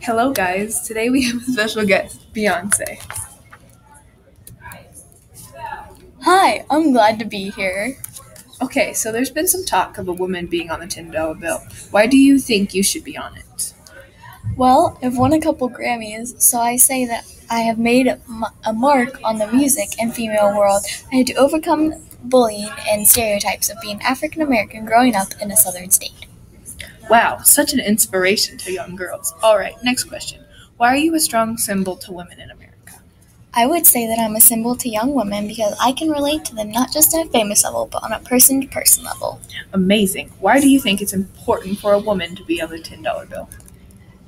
Hello, guys. Today we have a special guest, Beyonce. Hi, I'm glad to be here. Okay, so there's been some talk of a woman being on the $10 bill. Why do you think you should be on it? Well, I've won a couple Grammys, so I say that I have made a mark on the music and female world. I had to overcome bullying and stereotypes of being African American growing up in a southern state. Wow, such an inspiration to young girls. All right, next question. Why are you a strong symbol to women in America? I would say that I'm a symbol to young women because I can relate to them not just on a famous level, but on a person to person level. Amazing. Why do you think it's important for a woman to be on the $10 bill?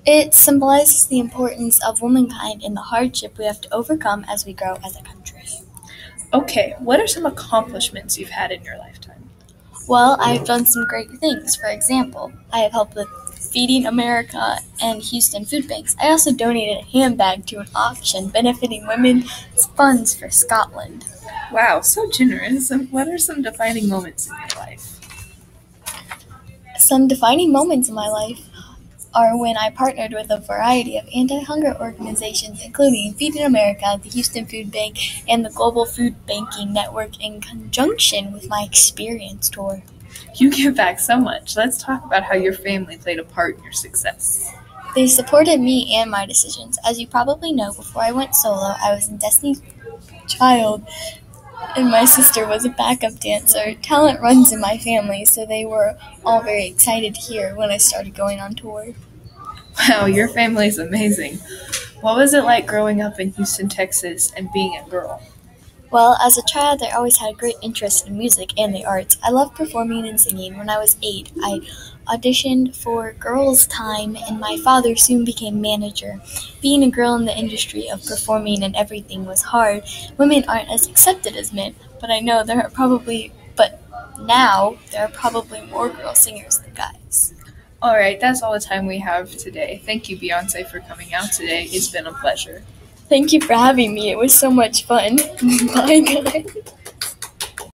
It symbolizes the importance of womankind and the hardship we have to overcome as we grow as a country. Okay, what are some accomplishments you've had in your lifetime? Well, I've done some great things. For example, I have helped with Feeding America and Houston Food Banks. I also donated a handbag to an auction benefiting women's funds for Scotland. Wow, so generous. What are some defining moments in your life? Some defining moments in my life are when I partnered with a variety of anti hunger organizations, including Feeding America, the Houston Food Bank, and the Global Food Banking Network, in conjunction with my experience tour. You give back so much. Let's talk about how your family played a part in your success. They supported me and my decisions. As you probably know, before I went solo, I was in Destiny's Child, and my sister was a backup dancer. Talent runs in my family, so they were all very excited to hear when I started going on tour. Wow, your family is amazing. What was it like growing up in Houston, Texas, and being a girl? Well, as a child, I always had a great interest in music and the arts. I loved performing and singing. When I was eight, I auditioned for Girls Tyme, and my father soon became manager. Being a girl in the industry of performing and everything was hard. Women aren't as accepted as men, but I know there are probably, but now there are probably more girl singers than guys. All right, that's all the time we have today. Thank you, Beyonce, for coming out today. It's been a pleasure. Thank you for having me. It was so much fun. Bye, guys.